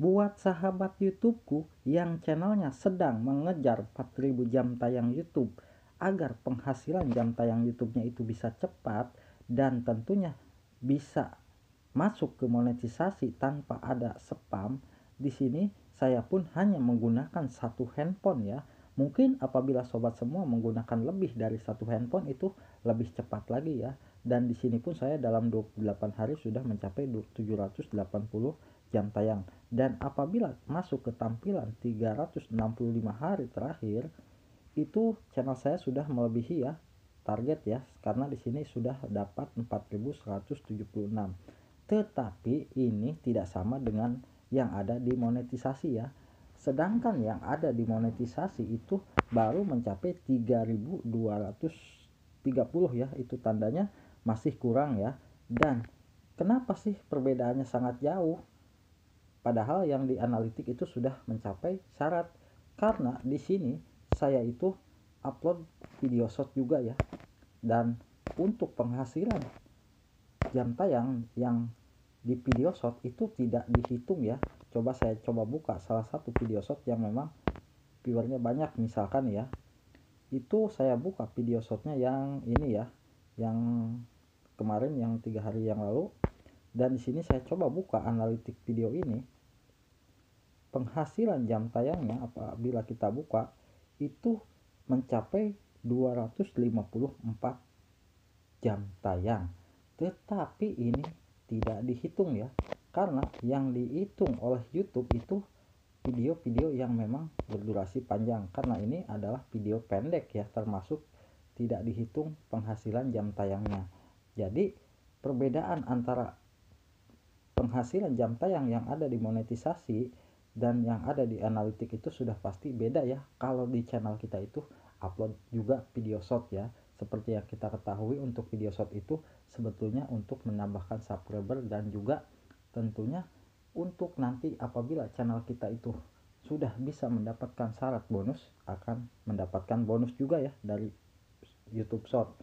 Buat sahabat YouTubeku yang channelnya sedang mengejar 4000 jam tayang YouTube agar penghasilan jam tayang YouTube-nya itu bisa cepat dan tentunya bisa masuk ke monetisasi tanpa ada spam. Di sini saya pun hanya menggunakan satu handphone ya. Mungkin apabila sobat semua menggunakan lebih dari satu handphone itu lebih cepat lagi ya. Dan di sini pun saya dalam 28 hari sudah mencapai 780 jam tayang. Dan apabila masuk ke tampilan 365 hari terakhir, itu channel saya sudah melebihi ya target ya karena di sini sudah dapat 4176. Tetapi ini tidak sama dengan yang ada di monetisasi ya. Sedangkan yang ada di monetisasi itu baru mencapai 3230 ya. Itu tandanya masih kurang ya. Dan kenapa sih perbedaannya sangat jauh? Padahal yang di analitik itu sudah mencapai syarat. Karena di sini saya itu upload video short juga ya. Dan untuk penghasilan jam tayang yang di video short itu tidak dihitung ya. Coba saya coba buka salah satu video short yang memang viewernya banyak misalkan ya. Itu saya buka video shortnya yang ini ya, yang kemarin yang tiga hari yang lalu. Dan di sini saya coba buka analitik video ini. Penghasilan jam tayangnya apabila kita buka itu mencapai 254 jam tayang. Tetapi ini tidak dihitung ya karena yang dihitung oleh YouTube itu video-video yang memang berdurasi panjang. Karena ini adalah video pendek ya termasuk tidak dihitung penghasilan jam tayangnya jadi perbedaan antara penghasilan jam tayang yang ada di monetisasi dan yang ada di analitik itu sudah pasti beda ya kalau di channel kita itu upload juga video short ya seperti yang kita ketahui untuk video short itu sebetulnya untuk menambahkan subscriber dan juga tentunya untuk nanti apabila channel kita itu sudah bisa mendapatkan syarat bonus akan mendapatkan bonus juga ya dari YouTube Short.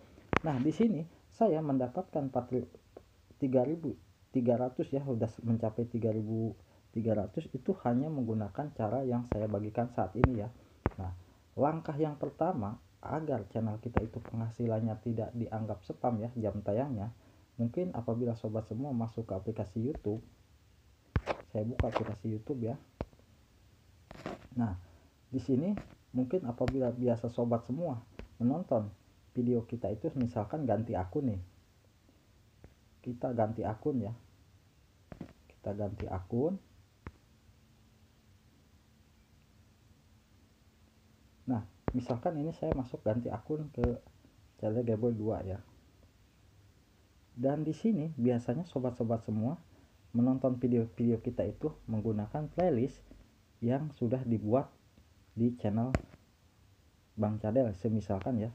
Nah, di sini saya mendapatkan 3300 300 ya udah mencapai 3300 itu hanya menggunakan cara yang saya bagikan saat ini ya. Nah langkah yang pertama agar channel kita itu penghasilannya tidak dianggap spam ya jam tayangnya mungkin apabila sobat semua masuk ke aplikasi YouTube saya buka aplikasi YouTube ya. Nah di sini mungkin apabila biasa sobat semua menonton video kita itu misalkan ganti akun nih. Kita ganti akun ya. Kita ganti akun. Nah misalkan ini saya masuk ganti akun ke channel Gable 2 ya. Dan di sini biasanya sobat-sobat semua menonton video-video kita itu menggunakan playlist yang sudah dibuat di channel Bang Cadel semisalkan ya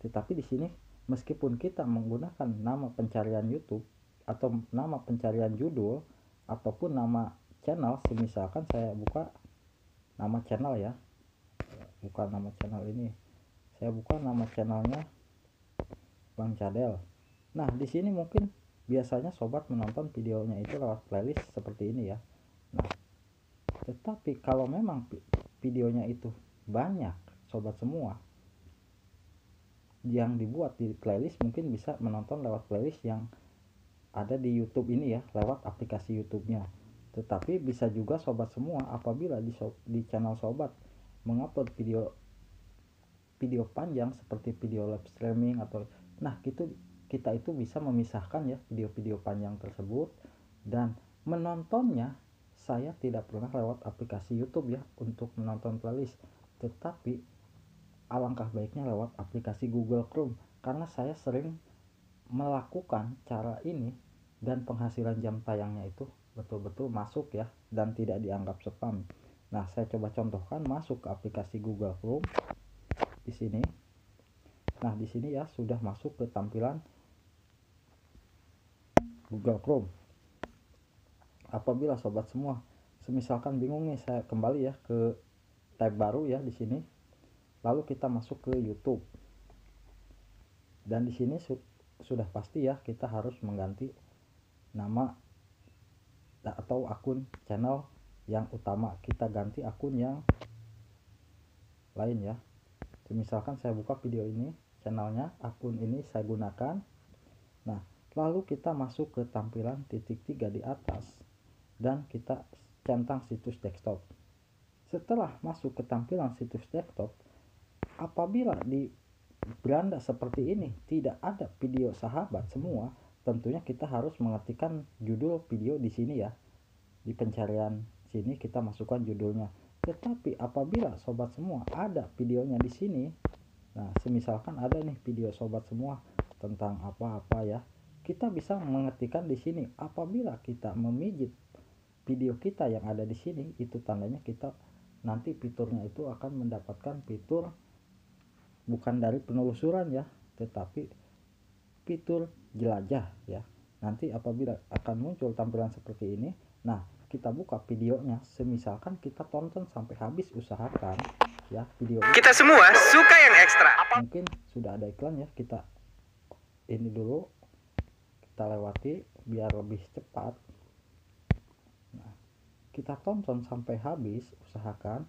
tetapi di sini meskipun kita menggunakan nama pencarian YouTube atau nama pencarian judul ataupun nama channel semisalkan saya buka nama channel ya. Bukan nama channel ini. Saya buka nama channelnya Bang Cadel. Nah di sini mungkin biasanya sobat menonton videonya itu lewat playlist seperti ini ya. Nah tetapi kalau memang videonya itu banyak sobat semua yang dibuat di playlist mungkin bisa menonton lewat playlist yang ada di YouTube ini ya lewat aplikasi YouTube-nya. Tetapi bisa juga sobat semua apabila di, so di channel sobat mengupload video video panjang seperti video live streaming atau nah gitu kita itu bisa memisahkan ya video-video panjang tersebut dan menontonnya saya tidak pernah lewat aplikasi YouTube ya untuk menonton playlist tetapi alangkah baiknya lewat aplikasi Google Chrome karena saya sering melakukan cara ini dan penghasilan jam tayangnya itu betul-betul masuk ya dan tidak dianggap spam. Nah, saya coba contohkan masuk ke aplikasi Google Chrome di sini. Nah, di sini ya sudah masuk ke tampilan Google Chrome. Apabila sobat semua semisalkan bingung nih saya kembali ya ke tab baru ya di sini lalu kita masuk ke YouTube. Dan di sini su sudah pasti ya kita harus mengganti nama atau akun channel yang utama. Kita ganti akun yang lain ya. Misalkan saya buka video ini channelnya akun ini saya gunakan. Nah lalu kita masuk ke tampilan titik tiga di atas. Dan kita centang situs desktop. Setelah masuk ke tampilan situs desktop apabila di beranda seperti ini tidak ada video sahabat semua tentunya kita harus mengetikkan judul video di sini ya. Di pencarian sini kita masukkan judulnya. Tetapi apabila sobat semua ada videonya di sini nah semisalkan ada nih video sobat semua tentang apa-apa ya kita bisa mengetikkan di sini. Apabila kita memijit video kita yang ada di sini itu tandanya kita nanti fiturnya itu akan mendapatkan fitur bukan dari penelusuran ya tetapi fitur jelajah ya. Nanti apabila akan muncul tampilan seperti ini nah kita buka videonya. Semisalkan kita tonton sampai habis usahakan ya video kita semua suka yang ekstra. Mungkin sudah ada iklan ya kita ini dulu kita lewati biar lebih cepat. Nah kita tonton sampai habis usahakan.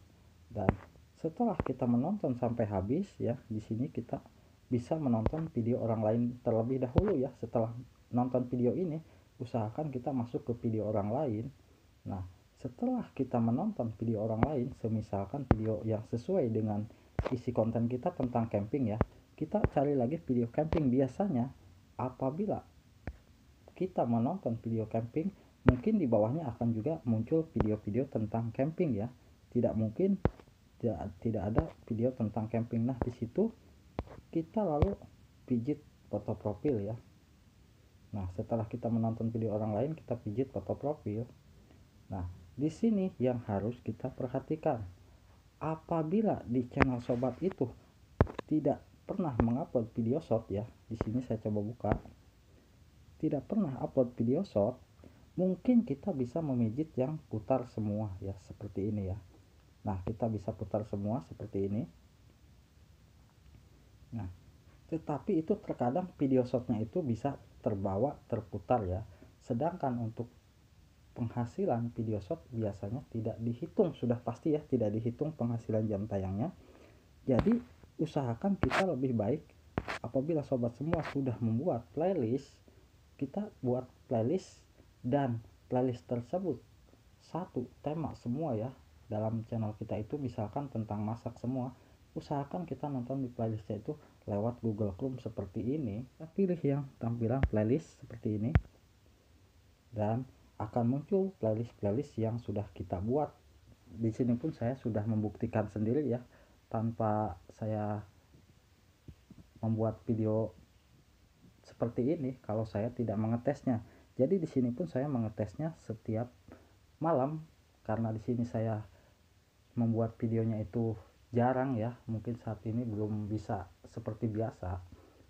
Dan setelah kita menonton sampai habis ya di sini kita bisa menonton video orang lain terlebih dahulu ya. Setelah nonton video ini usahakan kita masuk ke video orang lain. Nah setelah kita menonton video orang lain semisalkan video yang sesuai dengan isi konten kita tentang camping ya kita cari lagi video camping. Biasanya apabila kita menonton video camping mungkin di bawahnya akan juga muncul video-video tentang camping ya. Tidak mungkin tidak, tidak ada video tentang camping. Nah di situ kita lalu pijit foto profil ya. Nah setelah kita menonton video orang lain kita pijit foto profil nah di sini yang harus kita perhatikan. Apabila di channel sobat itu tidak pernah mengupload video short ya di sini saya coba buka. Tidak pernah upload video short mungkin kita bisa memijit yang putar semua ya seperti ini ya Nah, kita bisa putar semua seperti ini. Nah, tetapi itu terkadang video shotnya itu bisa terbawa terputar ya. Sedangkan untuk penghasilan video shot biasanya tidak dihitung sudah pasti ya tidak dihitung penghasilan jam tayangnya. Jadi usahakan kita lebih baik apabila sobat semua sudah membuat playlist kita buat playlist dan playlist tersebut satu tema semua ya dalam channel kita itu misalkan tentang masak semua usahakan kita nonton di playlistnya itu lewat Google Chrome seperti ini. Kita pilih yang tampilan playlist seperti ini. Dan akan muncul playlist-playlist yang sudah kita buat. Di sini pun saya sudah membuktikan sendiri ya tanpa saya membuat video seperti ini kalau saya tidak mengetesnya. Jadi di sini pun saya mengetesnya setiap malam karena di sini saya membuat videonya itu jarang ya. Mungkin saat ini belum bisa seperti biasa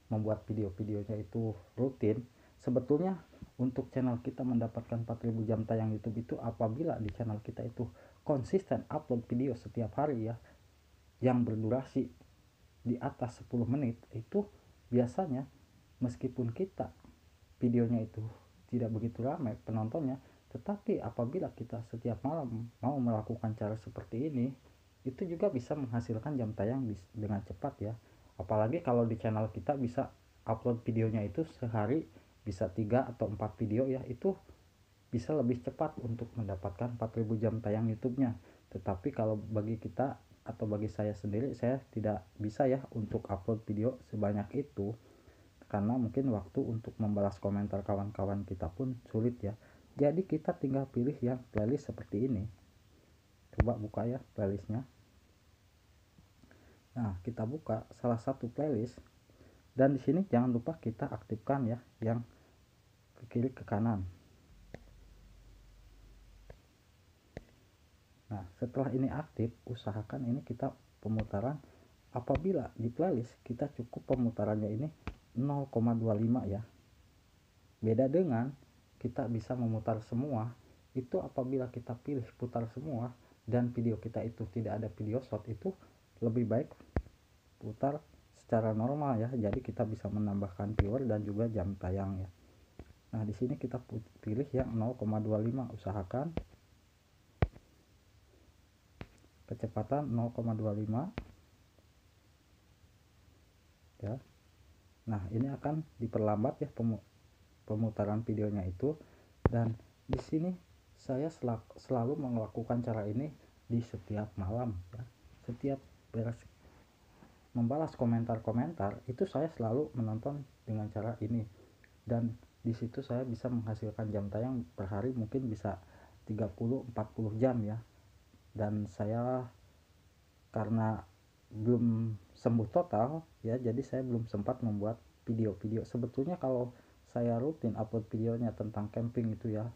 membuat video-videonya itu rutin. Sebetulnya untuk channel kita mendapatkan 4000 jam tayang YouTube itu apabila di channel kita itu konsisten upload video setiap hari ya yang berdurasi di atas 10 menit itu biasanya meskipun kita videonya itu tidak begitu ramai penontonnya tetapi apabila kita setiap malam mau melakukan cara seperti ini, itu juga bisa menghasilkan jam tayang dengan cepat ya. Apalagi kalau di channel kita bisa upload videonya itu sehari bisa tiga atau empat video ya, itu bisa lebih cepat untuk mendapatkan 4000 jam tayang YouTube-nya. Tetapi kalau bagi kita atau bagi saya sendiri saya tidak bisa ya untuk upload video sebanyak itu karena mungkin waktu untuk membalas komentar kawan-kawan kita pun sulit ya jadi kita tinggal pilih yang playlist seperti ini. Coba buka ya playlistnya. Nah kita buka salah satu playlist. Dan di sini jangan lupa kita aktifkan ya yang ke kiri ke kanan. Nah setelah ini aktif usahakan ini kita pemutaran. Apabila di playlist kita cukup pemutarannya ini 0,25 ya. Beda dengan kita bisa memutar semua itu apabila kita pilih putar semua dan video kita itu tidak ada video shot itu lebih baik putar secara normal ya. Jadi kita bisa menambahkan viewer dan juga jam tayang ya. Nah di sini kita pilih yang 0,25 usahakan kecepatan 0,25 ya. Nah ini akan diperlambat ya pemutaran videonya itu. Dan di sini saya selalu melakukan cara ini di setiap malam ya. Setiap beres membalas komentar-komentar itu saya selalu menonton dengan cara ini. Dan di situ saya bisa menghasilkan jam tayang per hari mungkin bisa 30-40 jam ya. Dan saya karena belum sembuh total ya jadi saya belum sempat membuat video-video. Sebetulnya kalau saya rutin upload videonya tentang camping itu ya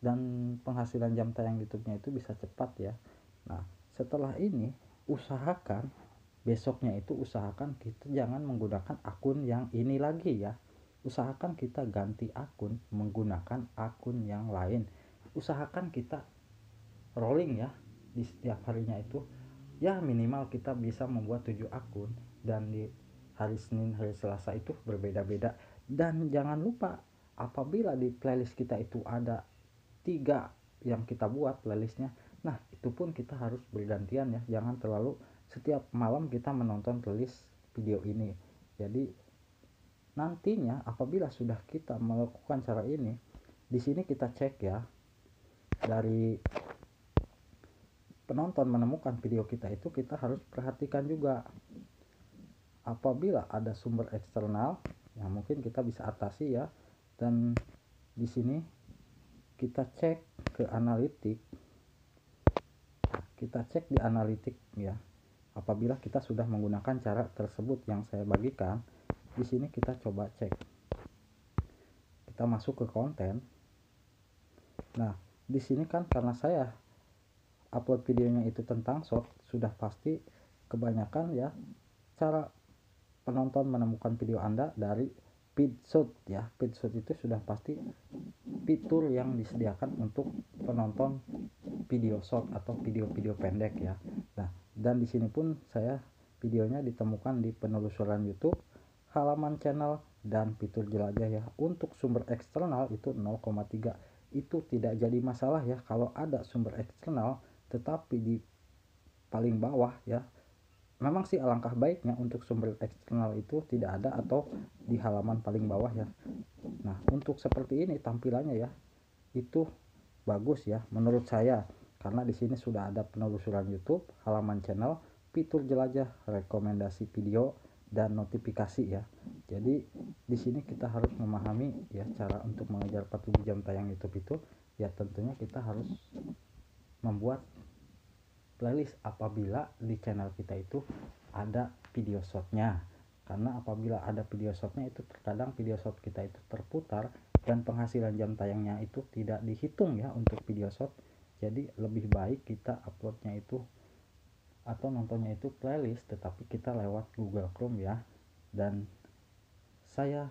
dan penghasilan jam tayang YouTube-nya itu bisa cepat ya. Nah, setelah ini usahakan besoknya itu usahakan kita jangan menggunakan akun yang ini lagi ya. Usahakan kita ganti akun menggunakan akun yang lain. Usahakan kita rolling ya di setiap harinya itu ya minimal kita bisa membuat 7 akun dan di hari Senin hari Selasa itu berbeda-beda dan jangan lupa apabila di playlist kita itu ada tiga yang kita buat playlistnya nah itu pun kita harus bergantian ya. Jangan terlalu setiap malam kita menonton playlist video ini. Jadi nantinya apabila sudah kita melakukan cara ini di sini kita cek ya dari penonton menemukan video kita itu kita harus perhatikan juga. Apabila ada sumber eksternal ya mungkin kita bisa atasi ya. Dan di sini kita cek ke analitik. Kita cek di analitik ya. Apabila kita sudah menggunakan cara tersebut yang saya bagikan di sini kita coba cek. Kita masuk ke konten. Nah di sini kan karena saya upload videonya itu tentang short sudah pasti kebanyakan ya cara penonton menemukan video Anda dari feedshot ya. Feedshot itu sudah pasti fitur yang disediakan untuk penonton video short atau video-video pendek ya. Nah dan di sini pun saya videonya ditemukan di penelusuran YouTube halaman channel dan fitur jelajah ya. Untuk sumber eksternal itu 0,3 itu tidak jadi masalah ya. Kalau ada sumber eksternal tetapi di paling bawah ya memang sih alangkah baiknya untuk sumber eksternal itu tidak ada atau di halaman paling bawah ya. Nah untuk seperti ini tampilannya ya itu bagus ya menurut saya. Karena di sini sudah ada penelusuran YouTube halaman channel fitur jelajah rekomendasi video dan notifikasi ya. Jadi di sini kita harus memahami ya cara untuk mengejar 40 jam tayang YouTube itu. Ya tentunya kita harus membuat playlist apabila di channel kita itu ada video shotnya. Karena apabila ada video shotnya itu terkadang video shot kita itu terputar dan penghasilan jam tayangnya itu tidak dihitung ya untuk video shot. Jadi lebih baik kita uploadnya itu atau nontonnya itu playlist tetapi kita lewat Google Chrome ya. Dan saya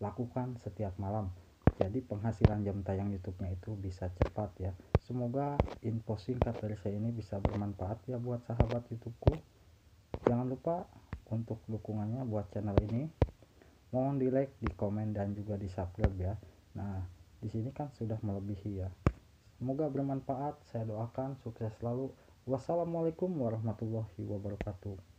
lakukan setiap malam jadi penghasilan jam tayang YouTube-nya itu bisa cepat ya. Semoga info singkat dari saya ini bisa bermanfaat ya buat sahabat YouTubeku. Jangan lupa untuk dukungannya buat channel ini. Mohon di like di komen dan juga di subscribe ya. Nah di sini kan sudah melebihi ya. Semoga bermanfaat. Saya doakan sukses selalu. Wassalamualaikum warahmatullahi wabarakatuh